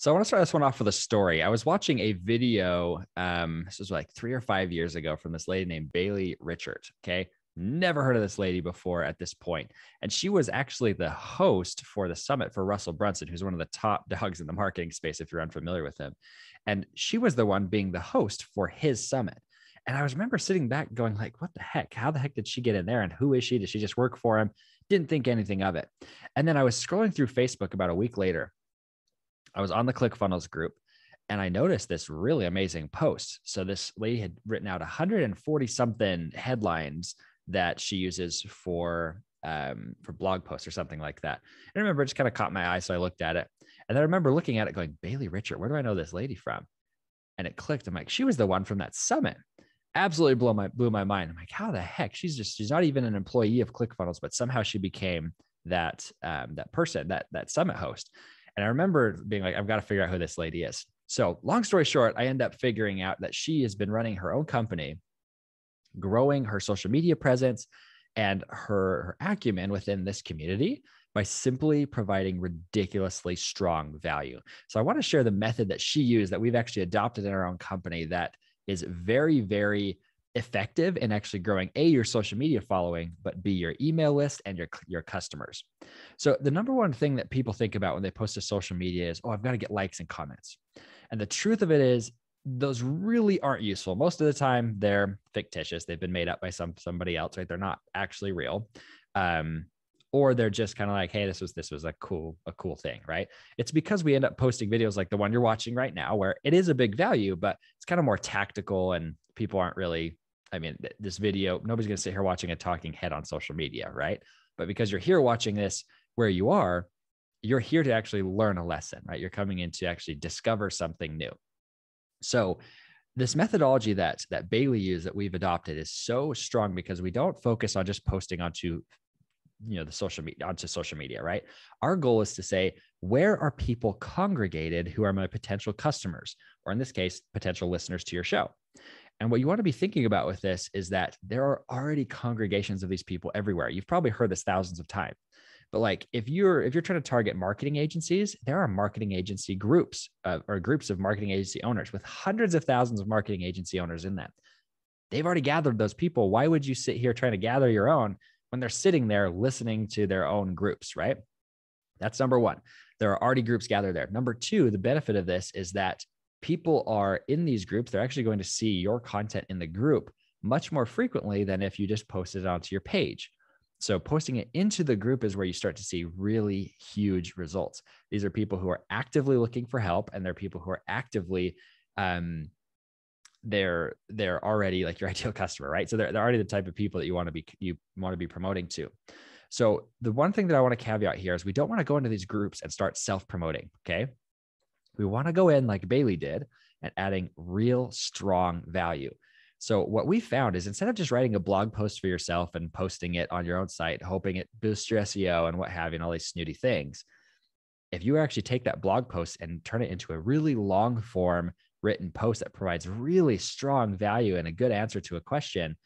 So I want to start this one off with a story. I was watching a video. Um, this was like three or five years ago from this lady named Bailey Richert. Okay. Never heard of this lady before at this point. And she was actually the host for the summit for Russell Brunson, who's one of the top dogs in the marketing space, if you're unfamiliar with him. And she was the one being the host for his summit. And I was remember sitting back going like, what the heck? How the heck did she get in there? And who is she? Did she just work for him? Didn't think anything of it. And then I was scrolling through Facebook about a week later I was on the ClickFunnels group and I noticed this really amazing post. So this lady had written out 140 something headlines that she uses for um, for blog posts or something like that. And I remember it just kind of caught my eye, so I looked at it, and I remember looking at it, going, "Bailey Richert, where do I know this lady from?" And it clicked. I'm like, she was the one from that summit. Absolutely blew my blew my mind. I'm like, how the heck? She's just she's not even an employee of ClickFunnels, but somehow she became that um, that person, that that summit host. And I remember being like, I've got to figure out who this lady is. So, long story short, I end up figuring out that she has been running her own company, growing her social media presence and her, her acumen within this community by simply providing ridiculously strong value. So, I want to share the method that she used that we've actually adopted in our own company that is very, very effective in actually growing a your social media following but b your email list and your your customers. So the number one thing that people think about when they post to social media is oh i've got to get likes and comments. And the truth of it is those really aren't useful. Most of the time they're fictitious. They've been made up by some somebody else right? They're not actually real. Um, or they're just kind of like hey this was this was a cool a cool thing right? It's because we end up posting videos like the one you're watching right now where it is a big value but it's kind of more tactical and people aren't really I mean, this video, nobody's going to sit here watching a talking head on social media, right? But because you're here watching this where you are, you're here to actually learn a lesson, right? You're coming in to actually discover something new. So, this methodology that that Bailey used that we've adopted is so strong because we don't focus on just posting onto you know the social media onto social media right our goal is to say where are people congregated who are my potential customers or in this case potential listeners to your show and what you want to be thinking about with this is that there are already congregations of these people everywhere. You've probably heard this thousands of times. But like if you're if you're trying to target marketing agencies, there are marketing agency groups uh, or groups of marketing agency owners with hundreds of thousands of marketing agency owners in them. They've already gathered those people. Why would you sit here trying to gather your own when they're sitting there listening to their own groups, right? That's number 1. There are already groups gathered there. Number 2, the benefit of this is that people are in these groups, they're actually going to see your content in the group much more frequently than if you just posted it onto your page. So, posting it into the group is where you start to see really huge results. These are people who are actively looking for help, and they're people who are actively, um, they're they're already like your ideal customer, right? So they're they're already the type of people that you want to be you want to be promoting to. So the one thing that I want to caveat here is we don't want to go into these groups and start self promoting. Okay, we want to go in like Bailey did and adding real strong value. So, what we found is instead of just writing a blog post for yourself and posting it on your own site, hoping it boosts your SEO and what have you, and all these snooty things, if you actually take that blog post and turn it into a really long form written post that provides really strong value and a good answer to a question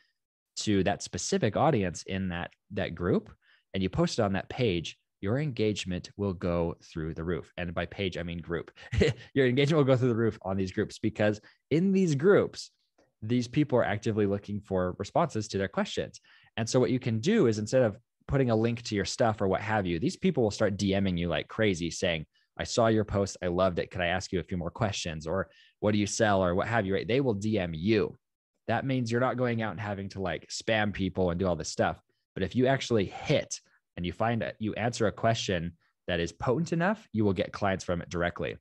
to that specific audience in that, that group, and you post it on that page, your engagement will go through the roof. And by page, I mean group. your engagement will go through the roof on these groups because in these groups, these people are actively looking for responses to their questions. And so, what you can do is instead of putting a link to your stuff or what have you, these people will start DMing you like crazy saying, I saw your post. I loved it. Could I ask you a few more questions? Or what do you sell? Or what have you? Right. They will DM you. That means you're not going out and having to like spam people and do all this stuff. But if you actually hit and you find that you answer a question that is potent enough, you will get clients from it directly.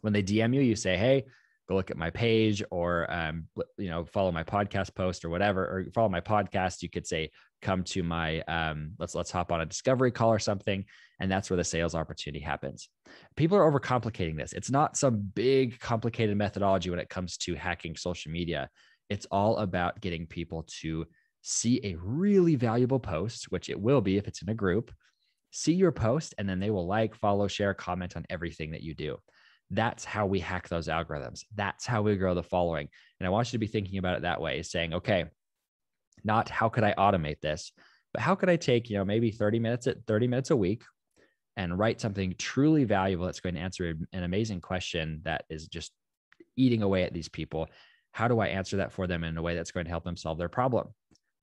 When they DM you, you say, Hey, go look at my page or, um, you know, follow my podcast post or whatever, or follow my podcast. You could say, come to my, um, let's, let's hop on a discovery call or something. And that's where the sales opportunity happens. People are overcomplicating this. It's not some big complicated methodology when it comes to hacking social media. It's all about getting people to see a really valuable post, which it will be if it's in a group, see your post, and then they will like, follow, share, comment on everything that you do. That's how we hack those algorithms. That's how we grow the following. And I want you to be thinking about it that way, saying, okay, not how could I automate this, but how could I take, you know, maybe 30 minutes at 30 minutes a week and write something truly valuable that's going to answer an amazing question that is just eating away at these people. How do I answer that for them in a way that's going to help them solve their problem?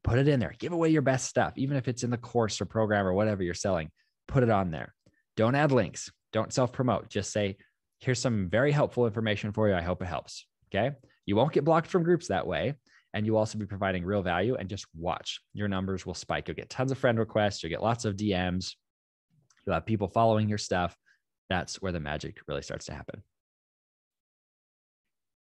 Put it in there. Give away your best stuff, even if it's in the course or program or whatever you're selling. Put it on there. Don't add links. Don't self promote. Just say, here's some very helpful information for you. I hope it helps. Okay. You won't get blocked from groups that way. And you'll also be providing real value and just watch. Your numbers will spike. You'll get tons of friend requests. You'll get lots of DMs. You'll have people following your stuff. That's where the magic really starts to happen.